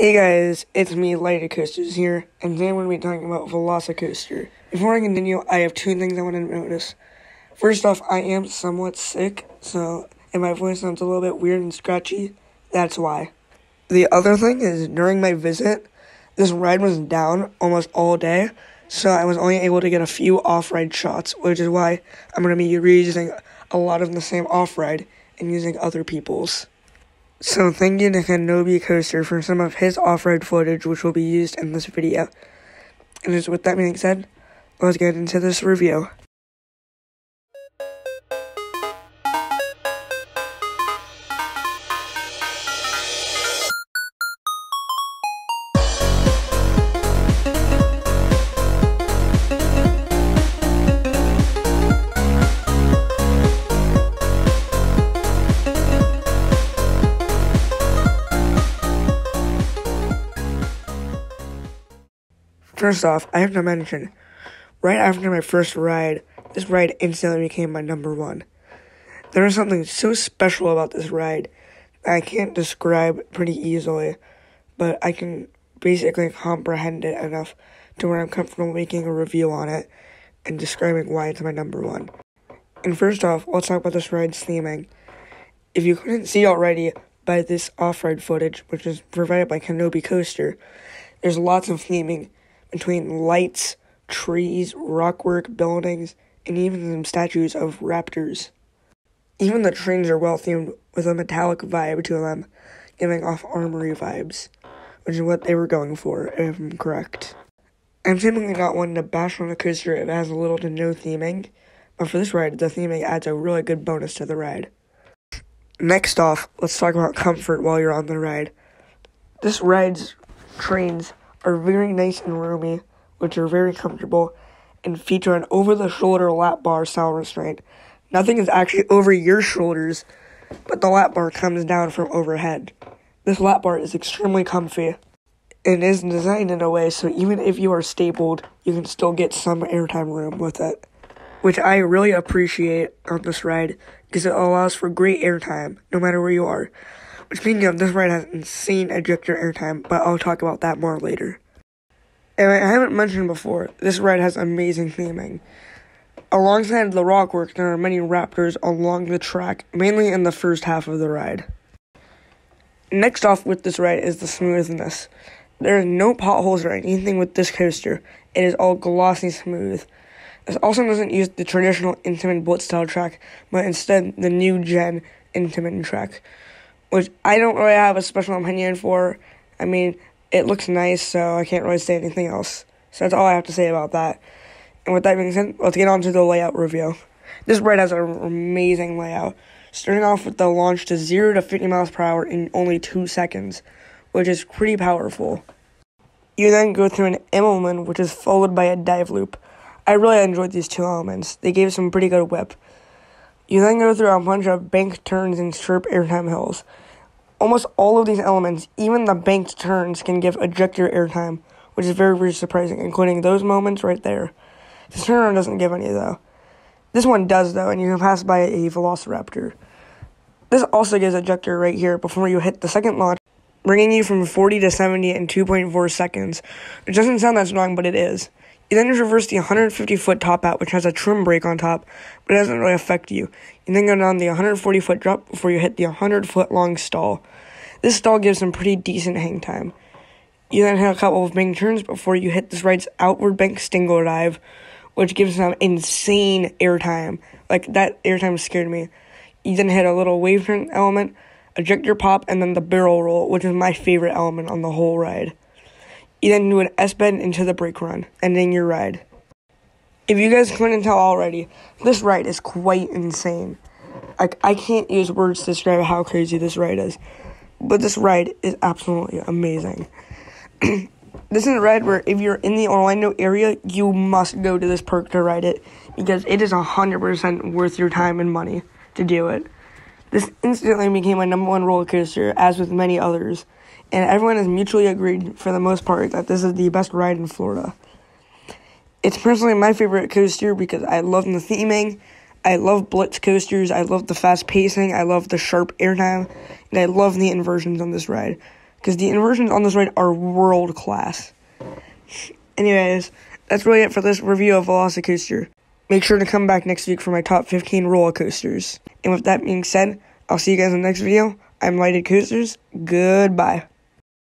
Hey guys, it's me, Lighty Coasters here, and today we're going to be talking about Velocicoaster. Before I continue, I have two things I want to notice. First off, I am somewhat sick, so if my voice sounds a little bit weird and scratchy, that's why. The other thing is, during my visit, this ride was down almost all day, so I was only able to get a few off-ride shots, which is why I'm going to be reusing a lot of the same off-ride and using other people's. So thank you to Kenobi Coaster for some of his off-road footage which will be used in this video. And with that being said, let's get into this review. First off, I have to mention, right after my first ride, this ride instantly became my number one. There is something so special about this ride that I can't describe pretty easily, but I can basically comprehend it enough to where I'm comfortable making a review on it and describing why it's my number one. And first off, let's talk about this ride's theming. If you couldn't see already by this off-ride footage, which is provided by Kenobi Coaster, there's lots of theming between lights, trees, rockwork, buildings, and even some statues of raptors. Even the trains are well themed with a metallic vibe to them, giving off armory vibes, which is what they were going for, if I'm correct. I'm typically not one to bash on a coaster if it has little to no theming, but for this ride, the theming adds a really good bonus to the ride. Next off, let's talk about comfort while you're on the ride. This ride's trains are very nice and roomy, which are very comfortable, and feature an over the shoulder lap bar style restraint. Nothing is actually over your shoulders, but the lap bar comes down from overhead. This lap bar is extremely comfy and is designed in a way so even if you are stapled, you can still get some airtime room with it, which I really appreciate on this ride because it allows for great airtime no matter where you are. Speaking of, this ride has insane ejector airtime, but I'll talk about that more later. And I haven't mentioned before, this ride has amazing theming. Alongside the rockwork, there are many raptors along the track, mainly in the first half of the ride. Next off with this ride is the smoothness. There are no potholes or anything with this coaster. It is all glossy smooth. This also doesn't use the traditional Intamin Blitz style track, but instead the new gen Intamin track which I don't really have a special opinion for. I mean, it looks nice, so I can't really say anything else. So that's all I have to say about that. And with that being said, let's get on to the layout review. This ride has an amazing layout, starting off with the launch to 0 to 50 miles per hour in only 2 seconds, which is pretty powerful. You then go through an Immelman, which is followed by a dive loop. I really enjoyed these two elements. They gave some pretty good whip. You then go through a bunch of banked turns and sharp airtime hills. Almost all of these elements, even the banked turns, can give ejector airtime, which is very, very surprising, including those moments right there. This turnaround doesn't give any, though. This one does, though, and you can pass by a Velociraptor. This also gives ejector right here before you hit the second launch, bringing you from 40 to 70 in 2.4 seconds. It doesn't sound that strong, but it is. You then reverse the 150 foot top out, which has a trim brake on top, but it doesn't really affect you. You then go down the 140 foot drop before you hit the 100 foot long stall. This stall gives some pretty decent hang time. You then hit a couple of bank turns before you hit this ride's outward bank stengel dive, which gives some insane airtime. Like, that airtime scared me. You then hit a little wave turn element, ejector pop, and then the barrel roll, which is my favorite element on the whole ride. You then do an S bend into the brake run, ending your ride. If you guys couldn't tell already, this ride is quite insane. I, I can't use words to describe how crazy this ride is, but this ride is absolutely amazing. this is a ride where if you're in the Orlando area, you must go to this park to ride it because it is 100% worth your time and money to do it. This instantly became my number one roller coaster, as with many others and everyone has mutually agreed for the most part that this is the best ride in Florida. It's personally my favorite coaster because I love the theming, I love blitz coasters, I love the fast pacing, I love the sharp airtime, and I love the inversions on this ride. because the inversions on this ride are world class. Anyways, that's really it for this review of Velocicoaster. Make sure to come back next week for my top 15 roller coasters. And with that being said, I'll see you guys in the next video. I'm Lighted Coasters. Goodbye.